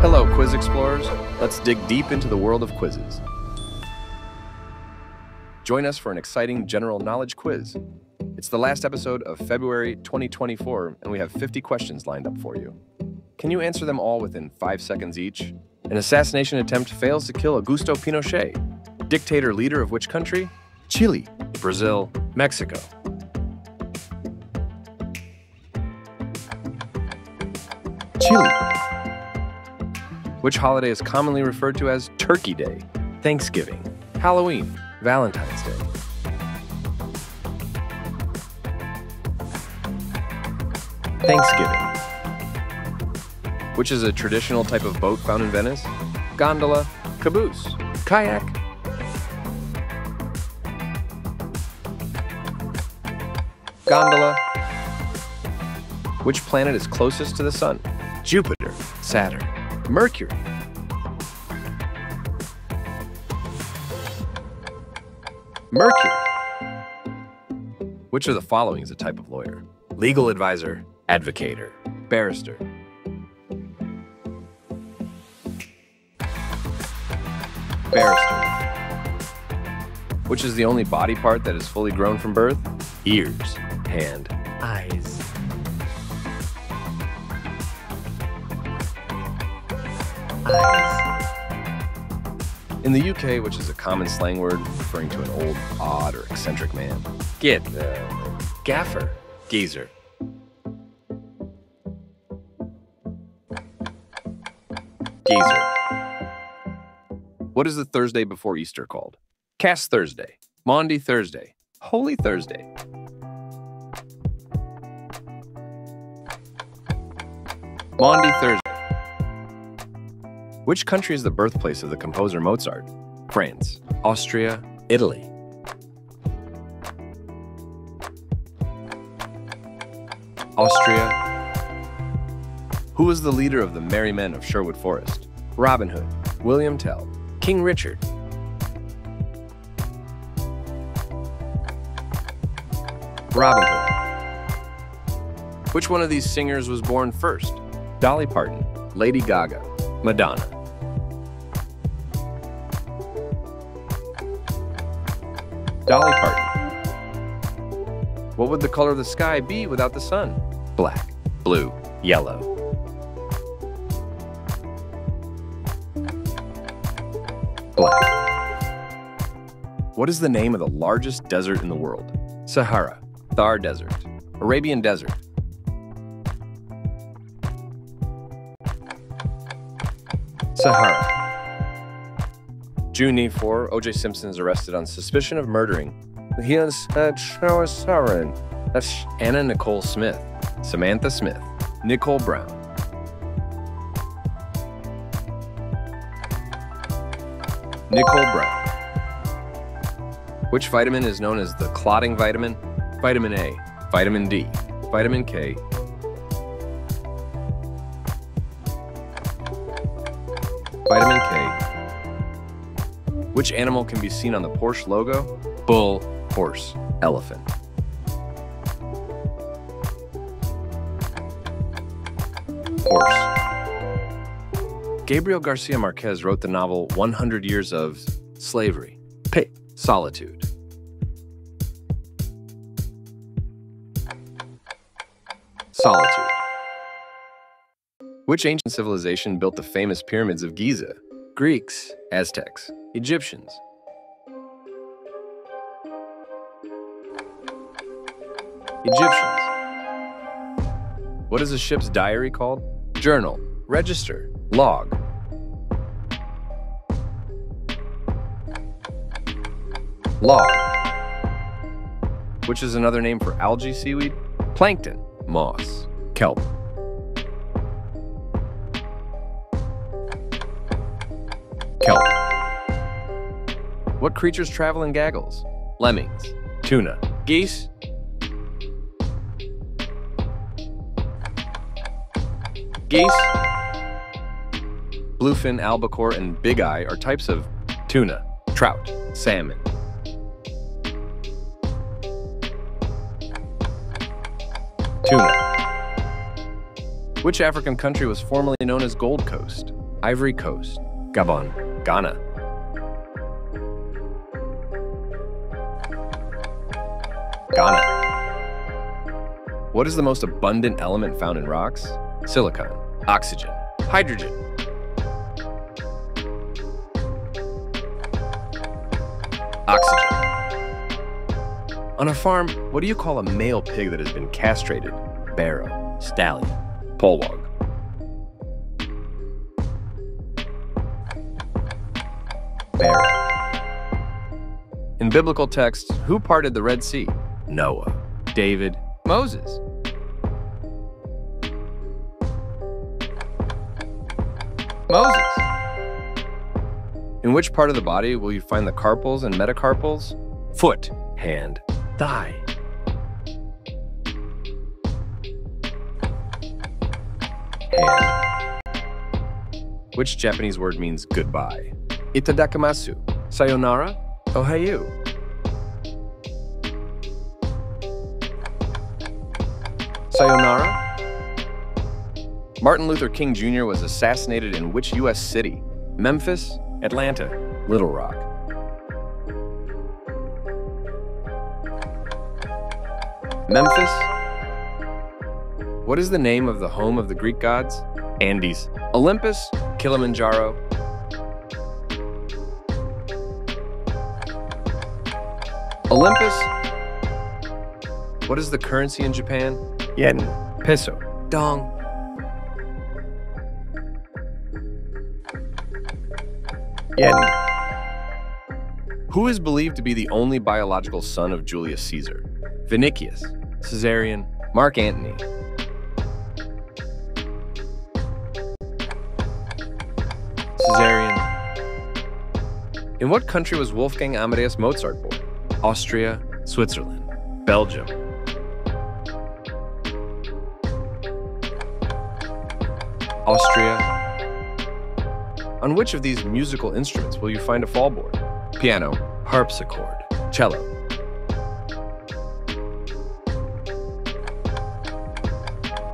Hello, quiz explorers. Let's dig deep into the world of quizzes. Join us for an exciting general knowledge quiz. It's the last episode of February 2024, and we have 50 questions lined up for you. Can you answer them all within five seconds each? An assassination attempt fails to kill Augusto Pinochet. Dictator leader of which country? Chile, Brazil, Mexico. Chile. Which holiday is commonly referred to as Turkey Day, Thanksgiving, Halloween, Valentine's Day? Thanksgiving. Which is a traditional type of boat found in Venice? Gondola, caboose, kayak. Gondola. Which planet is closest to the Sun? Jupiter, Saturn, Mercury. Mercury. Which of the following is a type of lawyer? Legal advisor, advocator, barrister. Barrister. Which is the only body part that is fully grown from birth? Ears, hand, eyes. Eyes. In the UK, which is a common slang word referring to an old, odd, or eccentric man. Get, uh, gaffer, geezer. Geezer. What is the Thursday before Easter called? Cast Thursday, Maundy Thursday, Holy Thursday. Maundy Thursday. Which country is the birthplace of the composer Mozart? France, Austria, Italy. Austria. Who was the leader of the Merry Men of Sherwood Forest? Robin Hood, William Tell, King Richard. Robin Hood. Which one of these singers was born first? Dolly Parton, Lady Gaga, Madonna. Dolly Parton. What would the color of the sky be without the sun? Black, blue, yellow. Black. What is the name of the largest desert in the world? Sahara, Thar Desert, Arabian Desert. Sahara. June 4, O.J. Simpson is arrested on suspicion of murdering. He is uh, Saharan. That's Anna Nicole Smith, Samantha Smith, Nicole Brown. Nicole Brown. Which vitamin is known as the clotting vitamin? Vitamin A, vitamin D, vitamin K. Which animal can be seen on the Porsche logo? Bull, horse, elephant. Horse. Gabriel Garcia Marquez wrote the novel 100 Years of Slavery. Pay. Solitude. Solitude. Which ancient civilization built the famous pyramids of Giza? Greeks, Aztecs, Egyptians. Egyptians. What is a ship's diary called? Journal, register, log. Log. Which is another name for algae seaweed? Plankton, moss, kelp. What creatures travel in gaggles? Lemmings, tuna, geese. Geese. Bluefin, albacore, and big eye are types of tuna, trout, salmon. Tuna. Which African country was formerly known as Gold Coast? Ivory Coast, Gabon, Ghana. Ghana. What is the most abundant element found in rocks? Silicon, oxygen, hydrogen. Oxygen. On a farm, what do you call a male pig that has been castrated? Barrow, stallion, polewog. Barrow. In biblical texts, who parted the Red Sea? Noah, David, Moses. Moses. In which part of the body will you find the carpals and metacarpals? Foot, hand, thigh. Hand. Which Japanese word means goodbye? Itadakimasu, sayonara, ohayo. Sayonara. Martin Luther King Jr. was assassinated in which U.S. city? Memphis, Atlanta, Little Rock. Memphis. What is the name of the home of the Greek gods? Andes, Olympus, Kilimanjaro. Olympus. What is the currency in Japan? Yen, peso, dong. Yen. Who is believed to be the only biological son of Julius Caesar? Vinicius, Caesarion, Mark Antony. Caesarion. In what country was Wolfgang Amadeus Mozart born? Austria, Switzerland, Belgium. Austria. On which of these musical instruments will you find a fallboard? Piano, harpsichord, cello.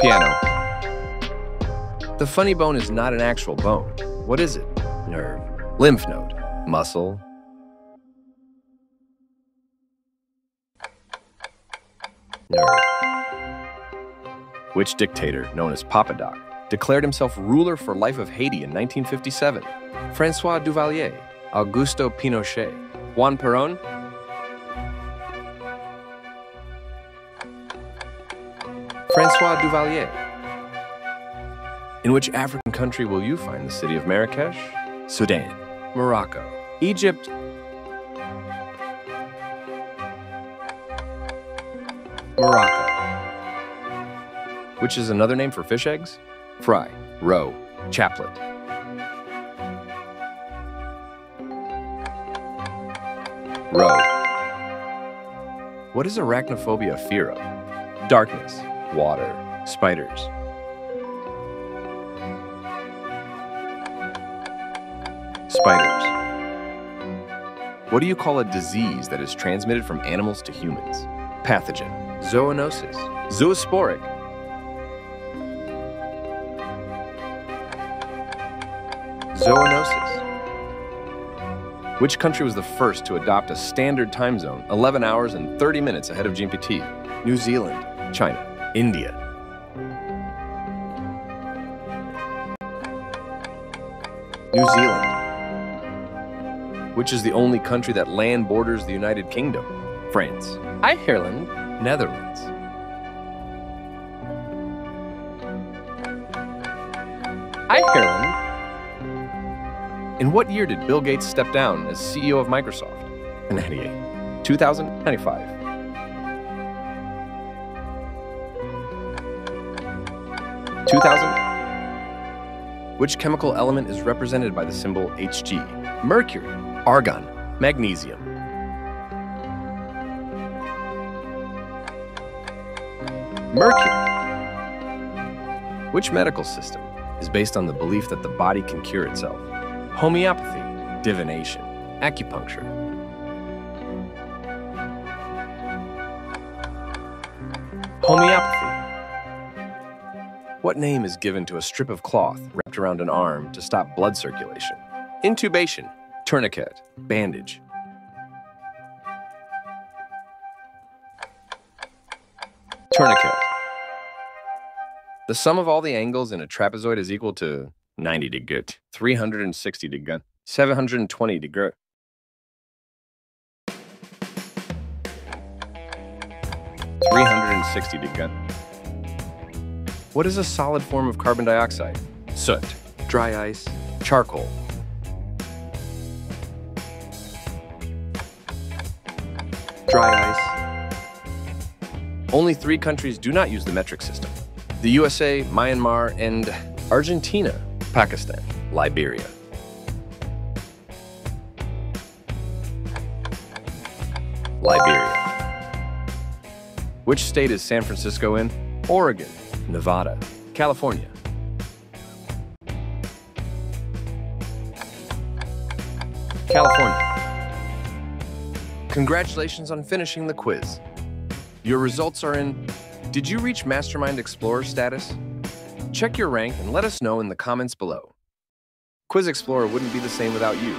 Piano. The funny bone is not an actual bone. What is it? Nerve, lymph node, muscle. Nerve. Which dictator, known as Papa Doc, declared himself ruler for life of Haiti in 1957? Francois Duvalier, Augusto Pinochet, Juan Perón? Francois Duvalier. In which African country will you find the city of Marrakesh? Sudan, Morocco, Egypt. Morocco. Which is another name for fish eggs? Fry, roe, chaplet. Roe. What is arachnophobia fear of? Darkness, water, spiders. Spiders. What do you call a disease that is transmitted from animals to humans? Pathogen. Zoonosis. Zoosporic. Zoonosis. Which country was the first to adopt a standard time zone 11 hours and 30 minutes ahead of GMT? New Zealand, China, India. New Zealand. Which is the only country that land borders the United Kingdom? France, Ireland, Netherlands. Ireland. In what year did Bill Gates step down as CEO of Microsoft? 98. 2095. Two thousand. Which chemical element is represented by the symbol Hg? Mercury, argon, magnesium. Mercury. Which medical system is based on the belief that the body can cure itself? Homeopathy, divination, acupuncture. Homeopathy. What name is given to a strip of cloth wrapped around an arm to stop blood circulation? Intubation, tourniquet, bandage. Tourniquet. The sum of all the angles in a trapezoid is equal to 90 degree, 360 degree, 720 degree. Three hundred and sixty degree. What is a solid form of carbon dioxide? Soot, dry ice, charcoal. Dry ice. Only three countries do not use the metric system the USA, Myanmar, and Argentina, Pakistan, Liberia. Liberia. Which state is San Francisco in? Oregon, Nevada, California. California. Congratulations on finishing the quiz. Your results are in. Did you reach Mastermind Explorer status? Check your rank and let us know in the comments below. Quiz Explorer wouldn't be the same without you.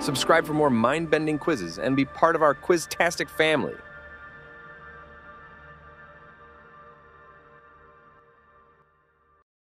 Subscribe for more mind bending quizzes and be part of our Quiztastic family.